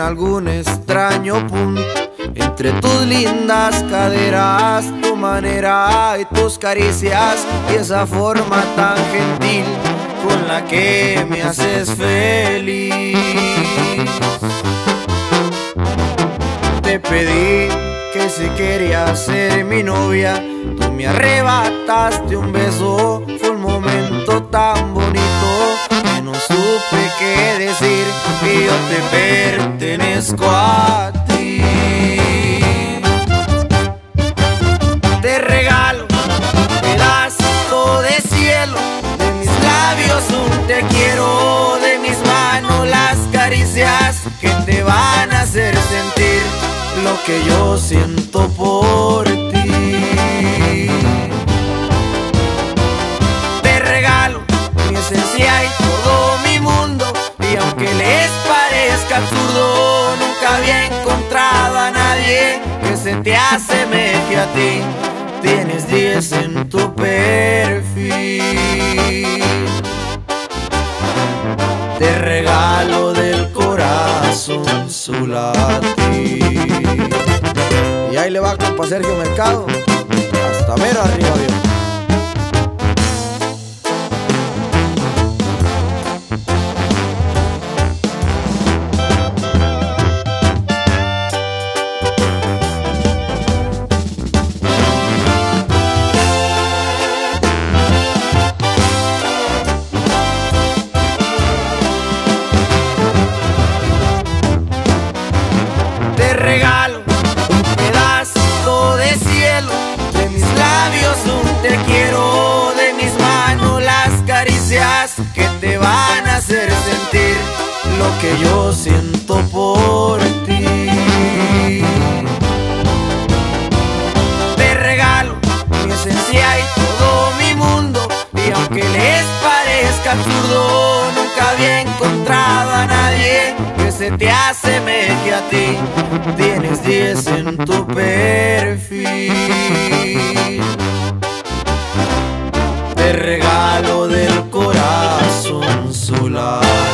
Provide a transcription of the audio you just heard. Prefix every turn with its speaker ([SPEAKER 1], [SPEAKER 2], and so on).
[SPEAKER 1] perdí en algún extraño punto. Entre tus lindas caderas, tu manera y tus caricias. Y esa forma tan gentil con la que me haces feliz. Te pedí que si querías ser mi novia, tú me arrebataste un beso, fue un momento tan bonito que no supe qué decir. Y yo te a ti. Te regalo un pedazo de cielo, de mis labios un te quiero, de mis manos las caricias que te van a hacer sentir lo que yo siento por ti. Te regalo mi esencia te asemeje a ti. Tienes 10 en tu perfil. Te regalo del corazón su latir. Y ahí le va compa Sergio Mercado. Hasta ver arriba, Dios. Regalo un pedazo de cielo, de mis labios un te quiero, de mis manos las caricias que te van a hacer sentir lo que yo siento por ti. Te regalo mi esencia y todo mi mundo, y aunque les parezca absurdo, nunca había encontrado a nadie se te asemeje a ti, tienes 10 en tu perfil. Te regalo del corazón su lado.